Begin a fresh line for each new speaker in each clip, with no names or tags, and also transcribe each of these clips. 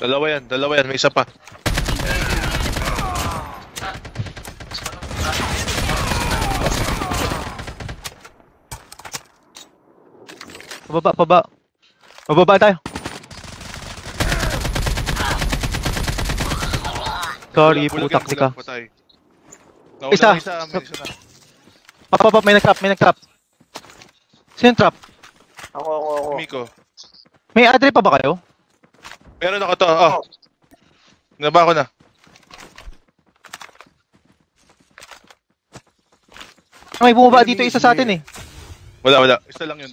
Dalawa yan, dalawa yan. May isa pa.
Pababa, pababa. Pababa tayo. Sorry,
Bulag-
putak
bulag-
ka. Isa.
isa, may isa na.
Pap, may nag-trap, may nag-trap. Sino yung trap?
Ako, ako, ako.
Miko.
May adre pa ba kayo?
Meron ako to. Oh. Naba ko na.
May bumaba dito isa sa atin eh.
Wala, wala. Isa lang yun.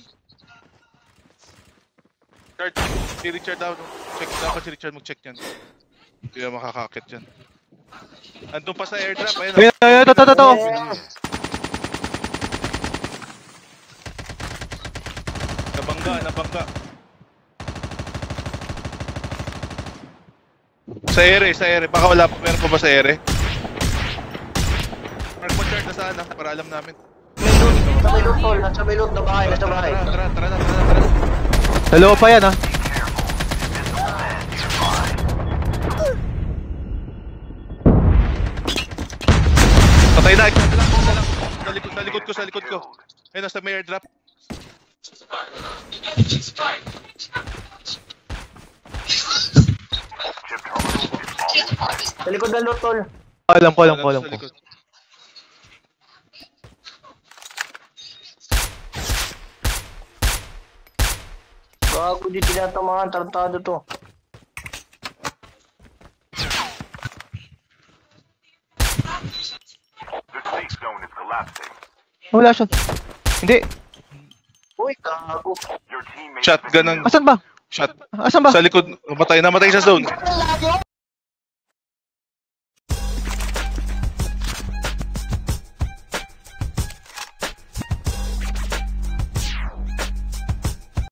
Richard, si Richard daw. Check dapat si Richard mag-check yan. Hindi na makakakit yan. Andun pa sa airdrop. Ayun.
Ayun, ayun, ito, ito, ito.
Nabangga, nabangga. Sa ere, sa ere. Baka wala pa. Meron pa ba sa ere? Mark mo chart na sana para alam namin.
May loot. Nasa may loot, tol. Nasa may loot na bahay.
Tara,
bahay.
tara, tara, tara, tara, tara.
Dalawa pa yan ah.
Patay na. Isa lang. Sa likod, sa likod ko, sa likod ko. Ayun, nasa may airdrop.
Sa likod ng loot, tol.
Alam ko, alam ko, alam ko.
Gago di tinatamaan. Tarantado to.
Wala siya. Hindi.
Uy, gago.
Shotgun ng...
Asan ba?
Shot.
Asan ba?
Sa likod. Matay na, matay sa zone.